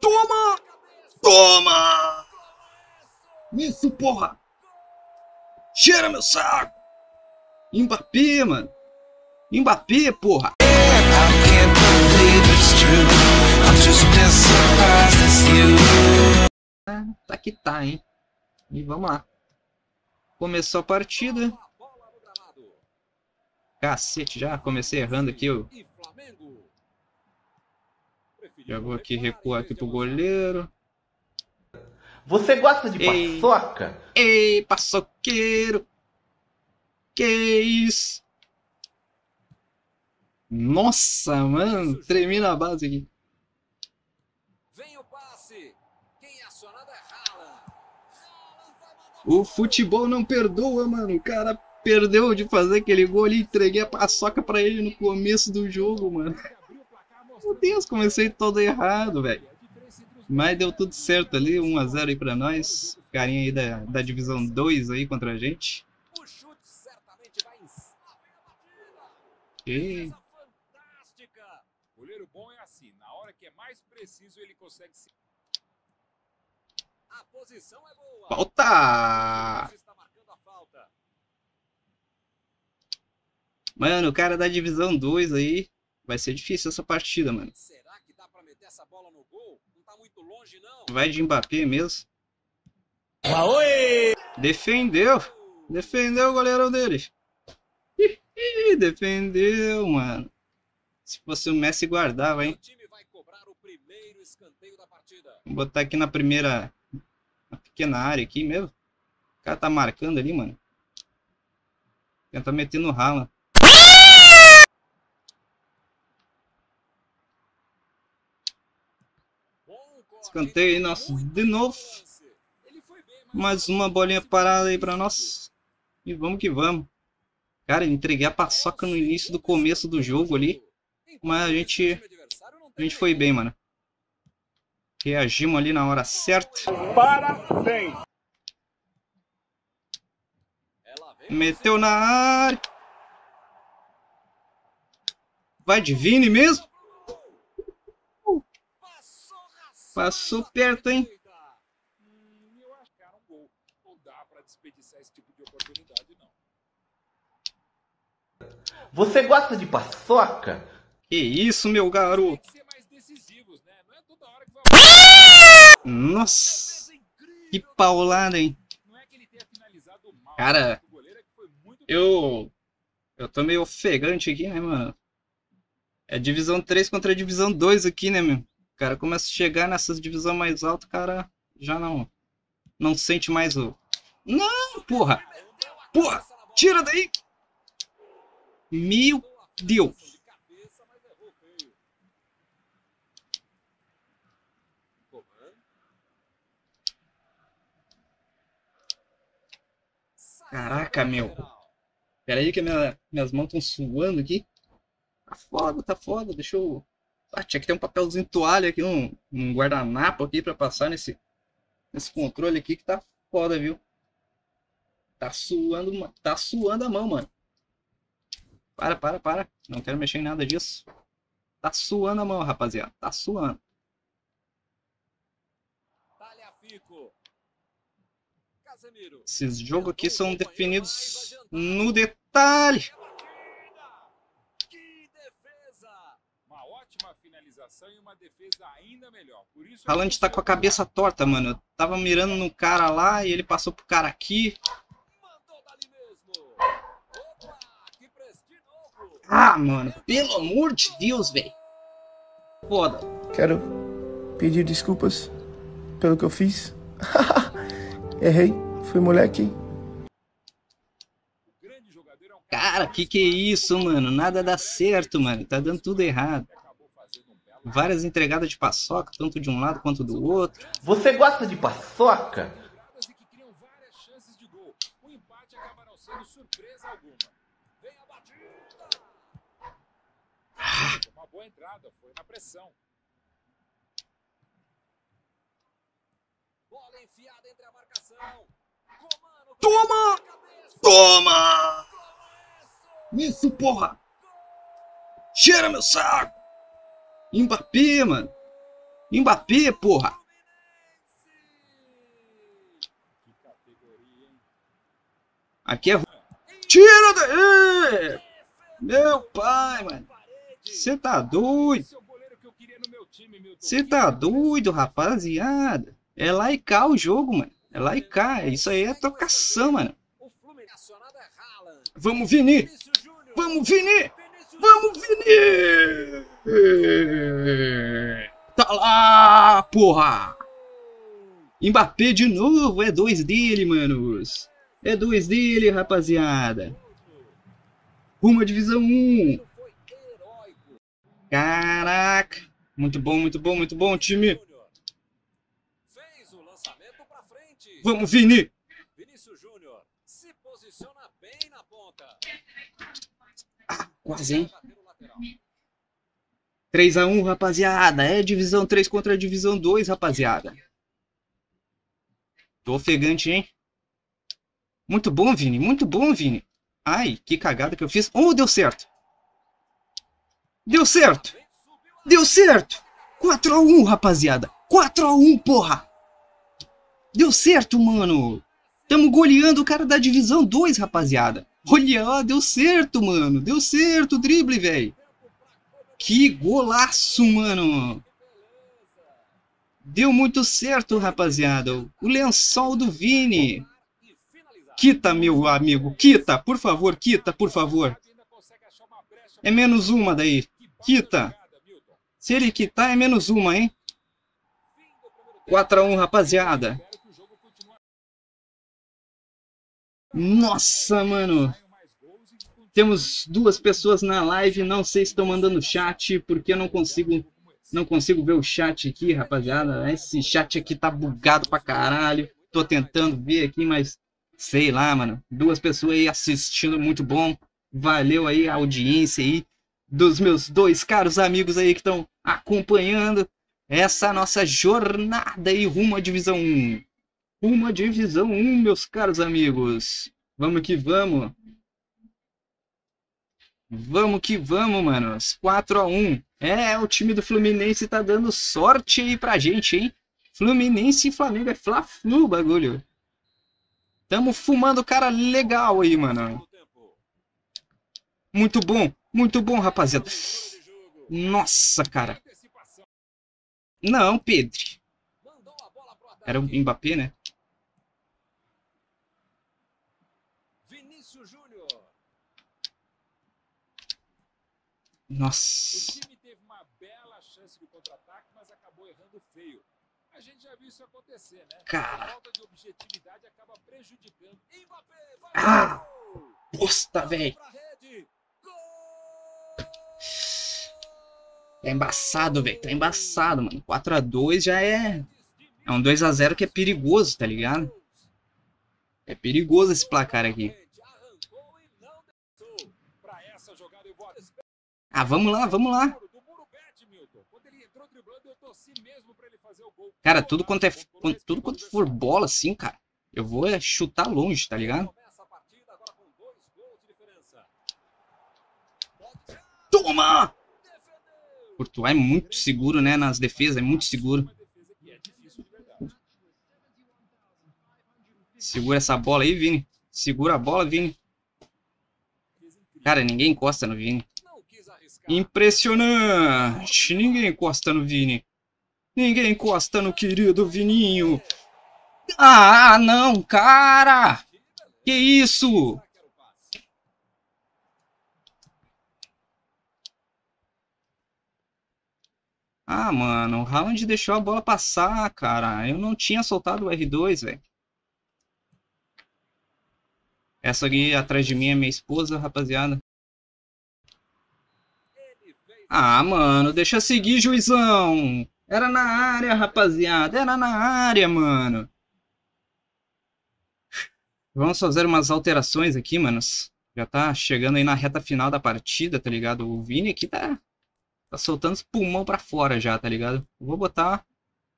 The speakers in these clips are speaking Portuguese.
Toma! Toma! Isso, porra! Cheira meu saco! Mbappé, mano! Mbappé, porra! Ah, tá que tá, hein? E vamos lá. Começou a partida. Cacete, já comecei errando aqui. Eu já vou aqui recuar aqui pro goleiro. Você gosta de Ei. paçoca? Ei, paçoqueiro! Que isso? Nossa, mano, tremi na base aqui. Vem o passe. Quem é acionado é O futebol não perdoa, mano. O cara perdeu de fazer aquele gol ali, entreguei a paçoca pra ele no começo do jogo, mano. Deus, comecei todo errado, velho. Mas deu tudo certo ali, 1x0 aí pra nós. Carinha aí da, da divisão 2 aí contra a gente. E que falta. Mano, o cara da divisão 2 aí. Vai ser difícil essa partida, mano. Será que dá pra meter essa bola no gol? Não tá muito longe não. Vai de Mbappé mesmo. Defendeu! Defendeu o goleirão deles. Ih, Defendeu, mano. Se fosse o Messi, guardava, hein? O time vai cobrar o primeiro escanteio da partida. Vou botar aqui na primeira. Na pequena área aqui mesmo. O cara tá marcando ali, mano. Tenta meter no rala. Bom corte, Escanteio aí, Muito de novo. Mais uma bolinha parada aí pra nós. E vamos que vamos. Cara, entreguei a paçoca no início do começo do jogo ali. Mas a gente, a gente foi bem, mano. Reagimos ali na hora certa. Vem Meteu na área. Vai de Vini mesmo? passou raspando Passou na perto, hein? direita. Hum, eu acho que era um gol. Não dá pra desperdiçar esse tipo de oportunidade, não. Você gosta de paçoca? Que isso, meu Tem garoto. que ser mais decisivos, né? Não é toda hora que. Nossa, paulada, hein? Não é que ele tenha finalizado mal. Cara, O goleiro é que foi muito Eu. Eu tô meio ofegante aqui, né, mano? É divisão 3 contra divisão 2 aqui, né, meu? Cara começa a chegar nessas divisão mais alta, o cara já não. Não sente mais o. Não, porra! Porra! Tira daí! Meu Deus! Caraca, meu. Pera aí que minha- minhas mãos estão suando aqui. Tá foda, tá foda. Deixa eu. Ah, tinha que ter um papelzinho toalha aqui, um, um guardanapo aqui pra passar nesse, nesse controle aqui que tá foda, viu? Tá suando, tá suando a mão, mano. Para, para, para. Não quero mexer em nada disso. Tá suando a mão, rapaziada. Tá suando. Esses jogos aqui são definidos no detalhe. É batida. Que defesa. Uma ótima finalização e uma defesa ainda melhor. Por isso Haaland tá com a cabeça torta, mano. Eu tava mirando no cara lá e ele passou pro cara aqui. Ah, mano, pelo amor de Deus, velho. Foda. Quero pedir desculpas pelo que eu fiz. Errei, fui moleque. É Cara, que que é isso, mano? Nada dá certo, mano. Tá dando tudo errado. que acabou fazendo um belo Várias entregadas de paçoca, tanto de um lado quanto do outro. Você gosta de paçoca? uma boa entrada, foi na pressão. Bola enfiada entre a marcação. Toma! Toma! Isso, porra! Cheira meu saco! Mbappé, mano. Mbappé, porra. Aqui é. Tira daí! Meu pai, mano. Você tá doido? Você tá doido, rapaziada? É lá e cá o jogo, mano. É lá e cá. Isso aí é trocação, mano. Vamos, Vini! Vamos, Vini! Vamos, Vini! Tá lá, porra! Mbappé de novo. É dois dele, manos. É dois dele, rapaziada. Rumo à divisão 1. foi heróico. Caraca. Muito bom, muito bom, muito bom, time. Vamos, Vini! Vinícius Júnior se posiciona bem na ponta. Quase, hein? Vai bater o lateral. 3x1, rapaziada. É divisão 3 contra a divisão 2, rapaziada. Tô ofegante, hein? Muito bom, Vini. Muito bom, Vini. Ai, que cagada que eu fiz. Oh, deu certo. Deu certo. Deu certo. 4x1, rapaziada. 4x1, porra. Deu certo, mano. Tamo goleando o cara da divisão 2, rapaziada. Olha, ó, deu certo, mano. Deu certo o drible, velho. Que golaço, mano. Deu muito certo, rapaziada. O lençol do Vini. Quita, meu amigo. Quita, por favor, quita, por favor. É menos uma daí. Quita. Se ele quitar, é menos uma, hein? Fim do primeiro tempo. 4x1, rapaziada. Nossa, mano. Temos duas pessoas na live. Não sei se estão mandando chat, porque eu não consigo, não consigo ver o chat aqui, rapaziada. Esse chat aqui tá bugado pra caralho. Tô tentando ver aqui, mas sei lá, mano. Duas pessoas aí assistindo, muito bom. Valeu aí a audiência aí dos meus dois caros amigos aí que estão acompanhando essa nossa jornada aí rumo à divisão 1. À divisão 1, meus caros amigos. Vamos que vamos. Vamos que vamos, manos. 4 a 1 É, o time do Fluminense tá dando sorte aí pra gente, hein? Fluminense e Flamengo é Fla-Flu bagulho. Tamo fumando cara legal aí, mano. Muito bom, muito bom, rapaziada. Nossa, cara. Não, Pedro. Era o Mbappé, né? O Nossa. time teve uma bela chance de contra-ataque, mas acabou errando feio. A gente já viu isso acontecer, né? Cara. A falta de objetividade acaba prejudicando. Mbappé vai Ah! Posta, velho. Tá embaçado, velho. Tá embaçado, mano. 4x2 já é. É um 2x0 que é perigoso, tá ligado? É perigoso esse placar aqui. Arrancou e não deixou. Pra essa jogada eu vou Ah, vamos lá, vamos lá. Cara, tudo quanto é. Tudo quanto for bola assim, cara. Eu vou é chutar longe, tá ligado? Toma! Courtois é muito seguro, né? Nas defesas, é muito seguro. É. Segura essa bola aí, Vini. Segura a bola, Vini. Cara, ninguém encosta no Vini. Impressionante! Ninguém encosta no Vini. Ninguém encosta no querido Vininho. Ah, não, cara! Que isso? Ah, mano, o Haaland deixou a bola passar, cara. Eu não tinha soltado o R2, velho. Essa aqui atrás de mim é minha esposa, rapaziada. Ah, mano, deixa seguir, juizão. Era na área, rapaziada. Era na área, mano. Vamos fazer umas alterações aqui, manos. Já tá chegando aí na reta final da partida, tá ligado? O Vini aqui tá, tá soltando os pulmão pra fora já, tá ligado? Vou botar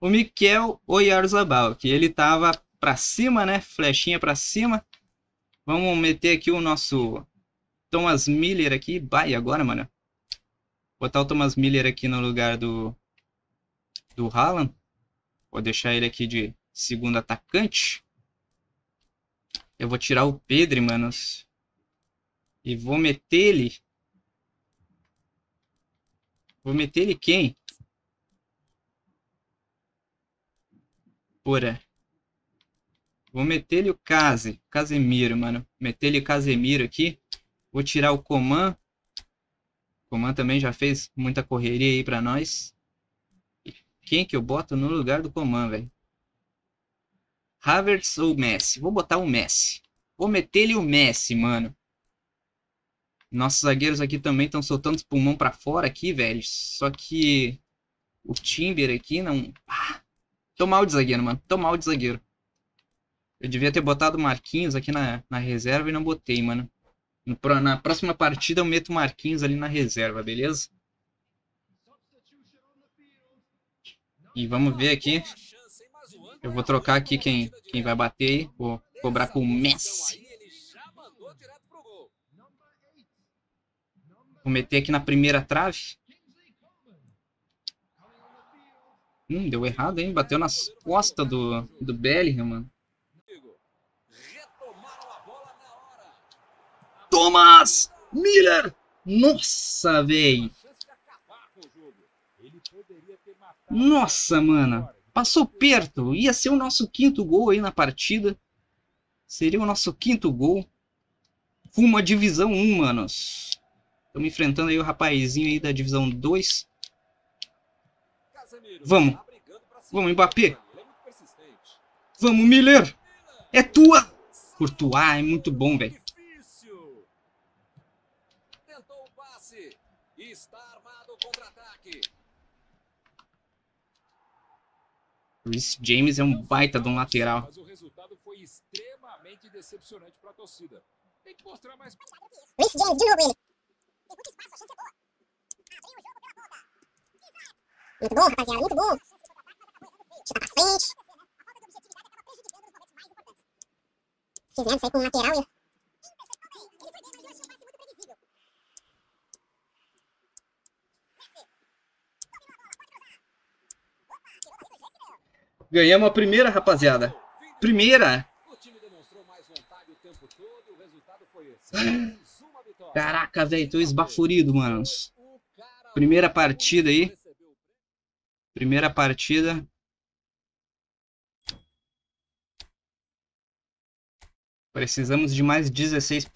o Mikel Oyarzabal, que ele tava pra cima, né? Flechinha pra cima. Vamos meter aqui o nosso Thomas Miller aqui. Vai agora, mano. Botar o Thomas Miller aqui no lugar do do Haaland. Vou deixar ele aqui de segundo atacante. Eu vou tirar o Pedro, manos. E vou meter ele. Vou meter ele quem? Porra. Vou meter ele o Case. Casemiro, mano. Meter ele o Casemiro aqui. Vou tirar o Coman. Coman também já fez muita correria aí pra nós. Quem que eu boto no lugar do Coman, velho? Havertz ou Messi? Vou botar o Messi. Vou meter ele o Messi, mano. Nossos zagueiros aqui também estão soltando os pulmão pra fora aqui, velho. Só que o Timber aqui não... Ah, tô mal de zagueiro, mano. Tô mal de zagueiro. Eu devia ter botado o Marquinhos aqui na, na reserva e não botei, mano. Na próxima partida eu meto o Marquinhos ali na reserva, beleza? E vamos ver aqui. Eu vou trocar aqui quem, quem vai bater aí. Vou cobrar com o Messi. Vou meter aqui na primeira trave. Hum, deu errado, hein? Bateu nas costas do, do Bellingham, mano. Digo, Retomaram a bola na hora. Thomas Miller! Nossa, véi! Chance de acabar com o jogo. Ele poderia ter matado. Nossa, mano. Passou perto. Ia ser o nosso quinto gol aí na partida. Seria o nosso quinto gol. Rumo à divisão 1, manos. Estamos enfrentando aí o rapazinho aí da divisão 2. Casemiro Vamos. Vamos, Mbappé. Vamos, Miller! É tua! Courtois é muito bom, velho. Difícil. Tentou o passe. Está armado o contra-ataque. Reece James é um baita de um lateral. Mas o resultado foi extremamente decepcionante para a torcida. Tem que mostrar mais Reece James, de novo ele. Tem muito espaço, a chance é boa. Abriu o jogo pela. Muito bom, rapaziada, muito bom. Chuta pra frente. Fizemos aí com um lateral e... Ganhamos a primeira, rapaziada. Primeira! Caraca, velho, tô esbaforido, manos. O cara Primeira partida aí. Primeira partida. Precisamos de mais 16